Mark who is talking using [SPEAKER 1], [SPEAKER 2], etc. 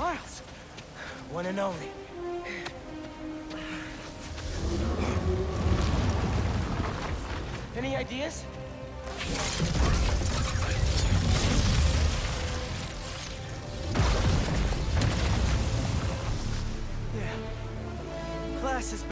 [SPEAKER 1] Miles. One and only. Any ideas? Yeah. Class is